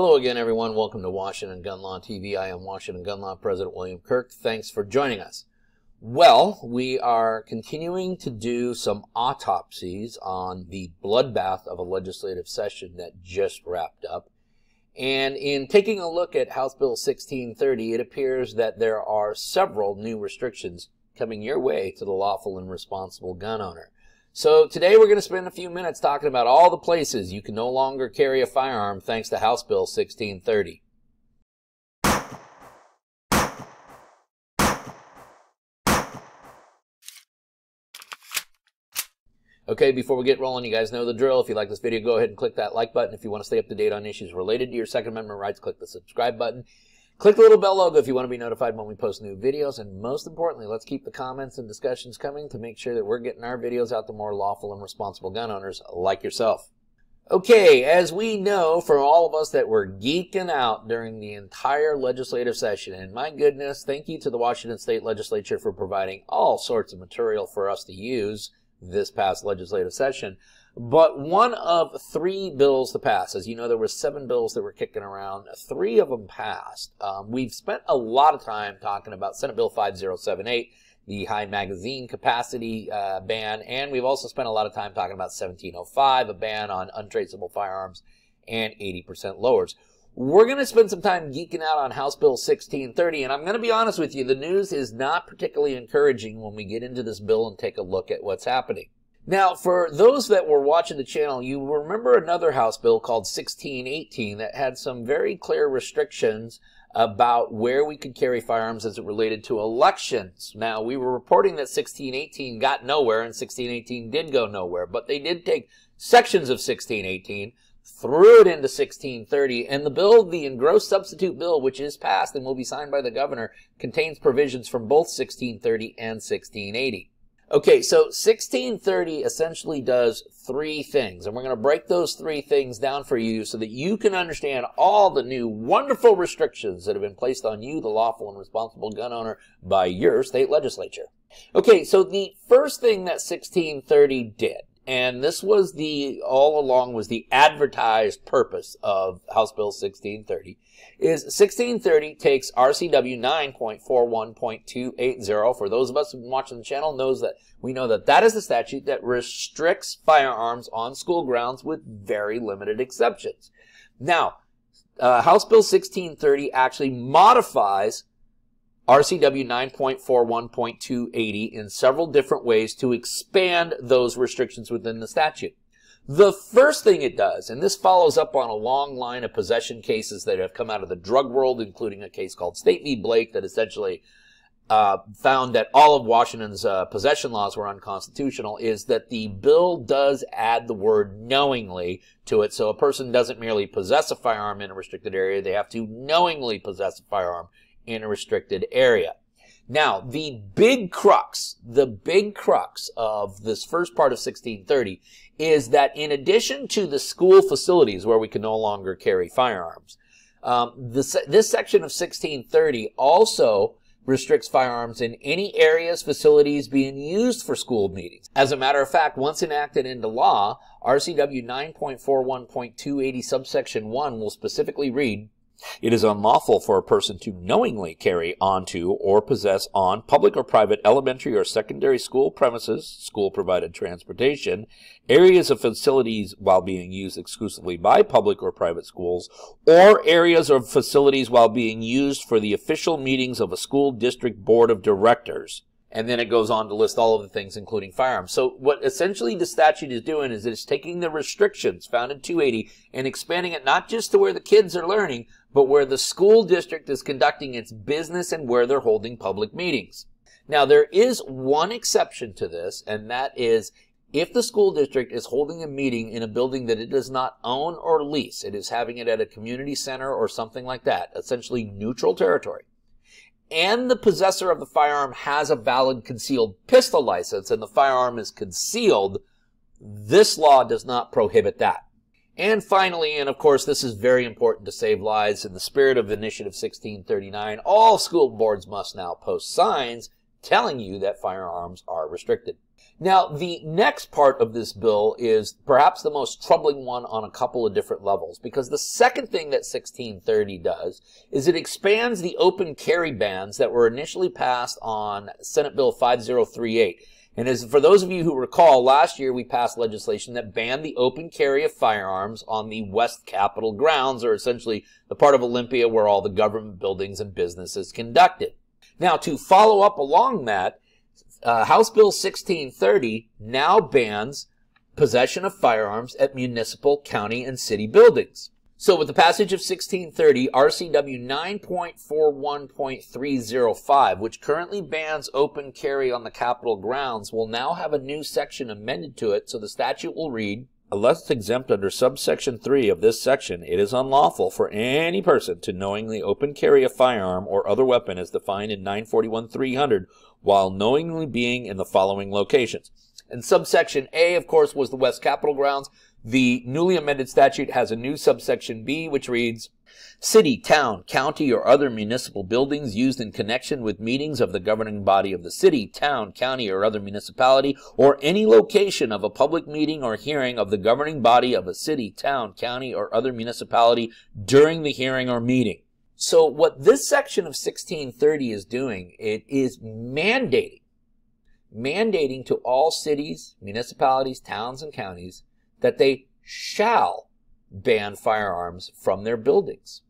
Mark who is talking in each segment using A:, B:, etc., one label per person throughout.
A: Hello again, everyone. Welcome to Washington Gun Law TV. I am Washington Gun Law President William Kirk. Thanks for joining us. Well, we are continuing to do some autopsies on the bloodbath of a legislative session that just wrapped up. And in taking a look at House Bill 1630, it appears that there are several new restrictions coming your way to the lawful and responsible gun owner. So today we're going to spend a few minutes talking about all the places you can no longer carry a firearm thanks to House Bill 1630. Okay, before we get rolling, you guys know the drill. If you like this video, go ahead and click that like button. If you want to stay up to date on issues related to your Second Amendment rights, click the subscribe button. Click the little bell logo if you want to be notified when we post new videos. And most importantly, let's keep the comments and discussions coming to make sure that we're getting our videos out to more lawful and responsible gun owners like yourself. Okay, as we know for all of us that were geeking out during the entire legislative session, and my goodness, thank you to the Washington State Legislature for providing all sorts of material for us to use this past legislative session. But one of three bills to pass, as you know, there were seven bills that were kicking around. Three of them passed. Um, we've spent a lot of time talking about Senate Bill 5078, the high magazine capacity uh, ban, and we've also spent a lot of time talking about 1705, a ban on untraceable firearms, and 80% lowers. We're going to spend some time geeking out on House Bill 1630, and I'm going to be honest with you, the news is not particularly encouraging when we get into this bill and take a look at what's happening. Now, for those that were watching the channel, you remember another House bill called 1618 that had some very clear restrictions about where we could carry firearms as it related to elections. Now, we were reporting that 1618 got nowhere and 1618 did go nowhere, but they did take sections of 1618 threw it into 1630, and the bill, the engrossed substitute bill, which is passed and will be signed by the governor, contains provisions from both 1630 and 1680. Okay, so 1630 essentially does three things, and we're going to break those three things down for you so that you can understand all the new wonderful restrictions that have been placed on you, the lawful and responsible gun owner, by your state legislature. Okay, so the first thing that 1630 did and this was the, all along was the advertised purpose of House Bill 1630, is 1630 takes RCW 9.41.280. For those of us who've been watching the channel knows that we know that that is the statute that restricts firearms on school grounds with very limited exceptions. Now, uh, House Bill 1630 actually modifies RCW 9.41.280 in several different ways to expand those restrictions within the statute. The first thing it does, and this follows up on a long line of possession cases that have come out of the drug world, including a case called State v. Blake that essentially uh, found that all of Washington's uh, possession laws were unconstitutional, is that the bill does add the word knowingly to it. So a person doesn't merely possess a firearm in a restricted area, they have to knowingly possess a firearm in a restricted area. Now, the big crux, the big crux of this first part of 1630 is that in addition to the school facilities where we can no longer carry firearms, um, this, this section of 1630 also restricts firearms in any areas, facilities being used for school meetings. As a matter of fact, once enacted into law, RCW 9.41.280 subsection 1 will specifically read, it is unlawful for a person to knowingly carry onto or possess on public or private elementary or secondary school premises, school provided transportation, areas of facilities while being used exclusively by public or private schools, or areas of facilities while being used for the official meetings of a school district board of directors. And then it goes on to list all of the things, including firearms. So what essentially the statute is doing is it's taking the restrictions found in 280 and expanding it not just to where the kids are learning, but where the school district is conducting its business and where they're holding public meetings. Now, there is one exception to this, and that is if the school district is holding a meeting in a building that it does not own or lease, it is having it at a community center or something like that, essentially neutral territory, and the possessor of the firearm has a valid concealed pistol license and the firearm is concealed, this law does not prohibit that. And finally, and of course this is very important to save lives, in the spirit of Initiative 1639, all school boards must now post signs telling you that firearms are restricted. Now, the next part of this bill is perhaps the most troubling one on a couple of different levels, because the second thing that 1630 does is it expands the open carry bans that were initially passed on Senate Bill 5038. And as for those of you who recall, last year we passed legislation that banned the open carry of firearms on the West Capitol grounds, or essentially the part of Olympia where all the government buildings and businesses conducted. Now, to follow up along that, uh, House Bill 1630 now bans possession of firearms at municipal, county, and city buildings. So with the passage of 1630, RCW 9.41.305, which currently bans open carry on the Capitol grounds, will now have a new section amended to it so the statute will read, Unless exempt under subsection 3 of this section, it is unlawful for any person to knowingly open carry a firearm or other weapon as defined in 941-300 while knowingly being in the following locations. And subsection A, of course, was the West Capitol grounds. The newly amended statute has a new subsection B, which reads, City, town, county, or other municipal buildings used in connection with meetings of the governing body of the city, town, county, or other municipality, or any location of a public meeting or hearing of the governing body of a city, town, county, or other municipality during the hearing or meeting. So what this section of 1630 is doing, it is mandating, mandating to all cities, municipalities, towns, and counties that they shall ban firearms from their buildings.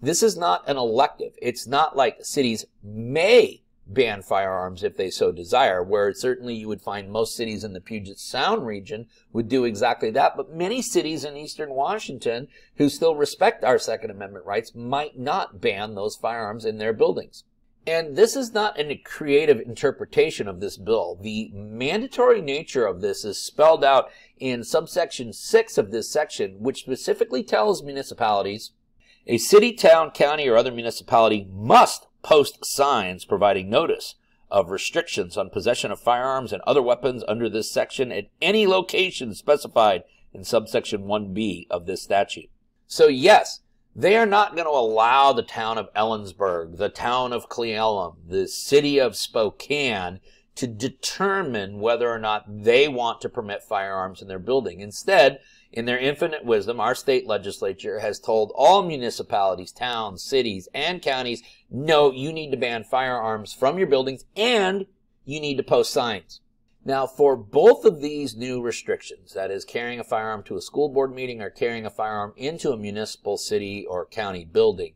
A: This is not an elective. It's not like cities may ban firearms if they so desire, where certainly you would find most cities in the Puget Sound region would do exactly that. But many cities in eastern Washington who still respect our Second Amendment rights might not ban those firearms in their buildings. And this is not a creative interpretation of this bill. The mandatory nature of this is spelled out in subsection 6 of this section, which specifically tells municipalities a city, town, county, or other municipality must post signs providing notice of restrictions on possession of firearms and other weapons under this section at any location specified in subsection 1b of this statute. So yes, they are not going to allow the town of Ellensburg, the town of Cle Elum, the city of Spokane to determine whether or not they want to permit firearms in their building. Instead, in their infinite wisdom, our state legislature has told all municipalities, towns, cities, and counties, no, you need to ban firearms from your buildings and you need to post signs. Now, for both of these new restrictions, that is carrying a firearm to a school board meeting or carrying a firearm into a municipal city or county building,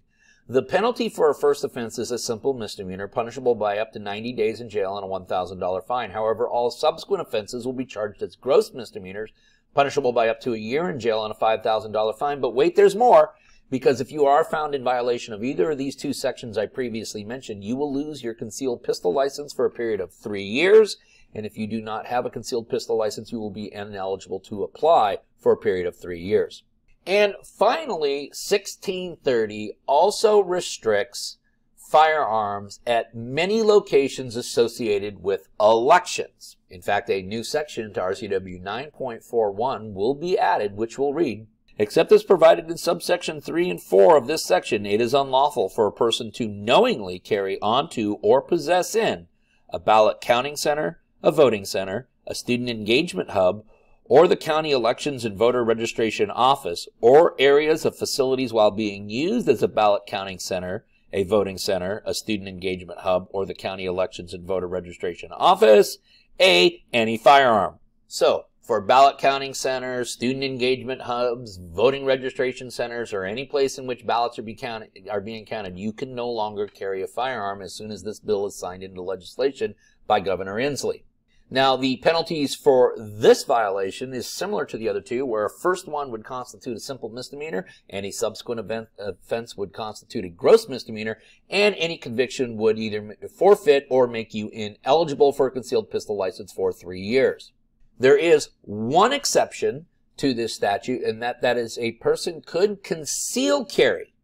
A: the penalty for a first offense is a simple misdemeanor, punishable by up to 90 days in jail and a $1,000 fine. However, all subsequent offenses will be charged as gross misdemeanors, punishable by up to a year in jail and a $5,000 fine. But wait, there's more. Because if you are found in violation of either of these two sections I previously mentioned, you will lose your concealed pistol license for a period of three years. And if you do not have a concealed pistol license, you will be ineligible to apply for a period of three years. And finally, 1630 also restricts firearms at many locations associated with elections. In fact, a new section to RCW 9.41 will be added, which will read, Except as provided in subsection 3 and 4 of this section, it is unlawful for a person to knowingly carry onto or possess in a ballot counting center, a voting center, a student engagement hub, or the county elections and voter registration office, or areas of facilities while being used as a ballot counting center, a voting center, a student engagement hub, or the county elections and voter registration office, A, any firearm. So, for ballot counting centers, student engagement hubs, voting registration centers, or any place in which ballots are, be counted, are being counted, you can no longer carry a firearm as soon as this bill is signed into legislation by Governor Inslee. Now, the penalties for this violation is similar to the other two, where a first one would constitute a simple misdemeanor, any subsequent event, offense would constitute a gross misdemeanor, and any conviction would either forfeit or make you ineligible for a concealed pistol license for three years. There is one exception to this statute, and that, that is a person could conceal carry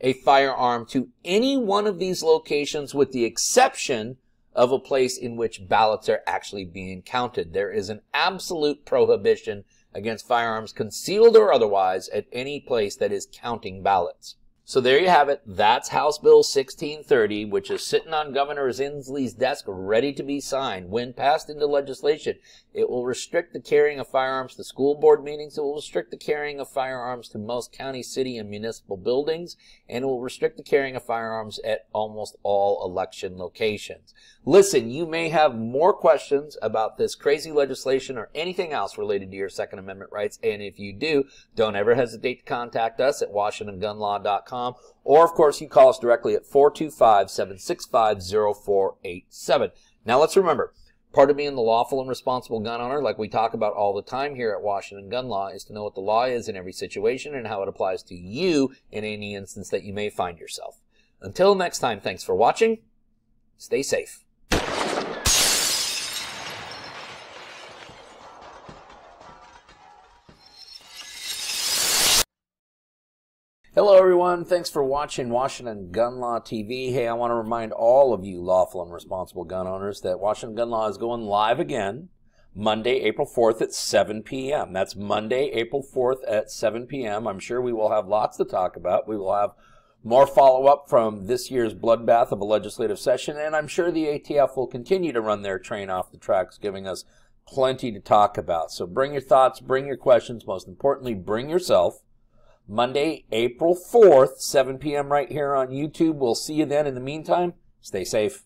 A: a firearm to any one of these locations with the exception of a place in which ballots are actually being counted. There is an absolute prohibition against firearms concealed or otherwise at any place that is counting ballots. So there you have it. That's House Bill 1630, which is sitting on Governor Inslee's desk ready to be signed. When passed into legislation, it will restrict the carrying of firearms to school board meetings. It will restrict the carrying of firearms to most county, city, and municipal buildings. And it will restrict the carrying of firearms at almost all election locations. Listen, you may have more questions about this crazy legislation or anything else related to your Second Amendment rights. And if you do, don't ever hesitate to contact us at WashingtonGunLaw.com or, of course, you call us directly at 425-765-0487. Now, let's remember, part of being the lawful and responsible gun owner, like we talk about all the time here at Washington Gun Law, is to know what the law is in every situation and how it applies to you in any instance that you may find yourself. Until next time, thanks for watching. Stay safe. Hello, everyone. Thanks for watching Washington Gun Law TV. Hey, I want to remind all of you lawful and responsible gun owners that Washington Gun Law is going live again Monday, April 4th at 7 p.m. That's Monday, April 4th at 7 p.m. I'm sure we will have lots to talk about. We will have more follow up from this year's bloodbath of a legislative session, and I'm sure the ATF will continue to run their train off the tracks, giving us plenty to talk about. So bring your thoughts, bring your questions, most importantly, bring yourself. Monday, April 4th, 7 p.m. right here on YouTube. We'll see you then. In the meantime, stay safe.